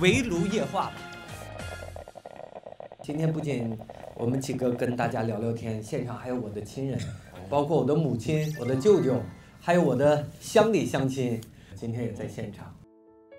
围炉夜话吧。今天不仅我们几个跟大家聊聊天，现场还有我的亲人，包括我的母亲、我的舅舅，还有我的乡里乡亲，今天也在现场。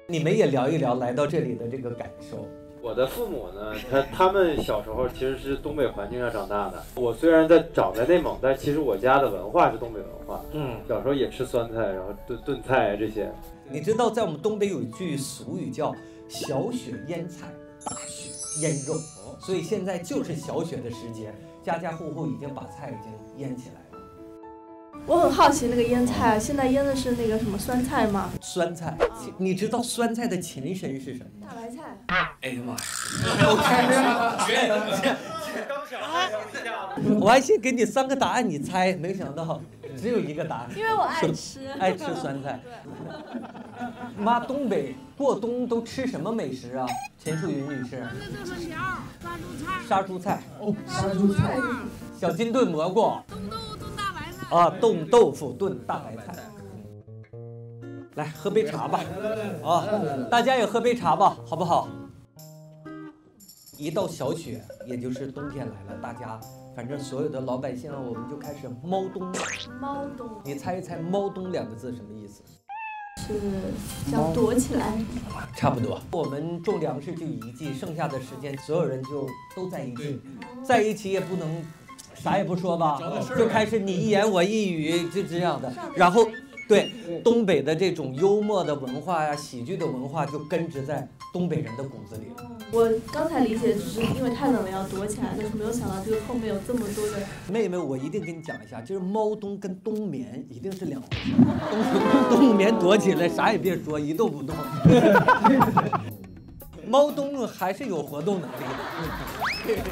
你们也聊一聊来到这里的这个感受。我的父母呢，他他们小时候其实是东北环境下长大的。我虽然在长在内蒙，但其实我家的文化是东北文化。嗯，小时候也吃酸菜，然后炖炖菜这些。你知道，在我们东北有一句俗语叫“小雪腌菜，大雪腌肉”，所以现在就是小雪的时节，家家户户已经把菜已经腌起来了。我很好奇那个腌菜，现在腌的是那个什么酸菜吗？酸菜，你知道酸菜的前身是什么吗？大白菜。哎呀妈呀！我开始，我还先给你三个答案，你猜，没想到只有一个答案。因为我爱吃，爱吃酸菜。妈，东北过冬都吃什么美食啊？陈淑云女士。那就是条杀猪菜。哦，杀猪菜。小金炖蘑菇。啊，冻豆腐炖大白菜。来喝杯茶吧，啊，大家也喝杯茶吧，好不好？一到小雪，也就是冬天来了，大家反正所有的老百姓，我们就开始猫冬。猫冬，你猜一猜“猫冬”两个字什么意思？是想躲起来。差不多。我们种粮食就一季，剩下的时间所有人就都在一起，在一起也不能啥也不说吧，就开始你一言我一语，就这样的，然后。对东北的这种幽默的文化呀，喜剧的文化就根植在东北人的骨子里。我刚才理解只是因为太冷了要躲起来，但是没有想到这个后面有这么多的。妹妹，我一定跟你讲一下，就是猫冬跟冬眠一定是两回事。冬 冬眠躲起来，啥也别说，一动不动。猫冬还是有活动能力的。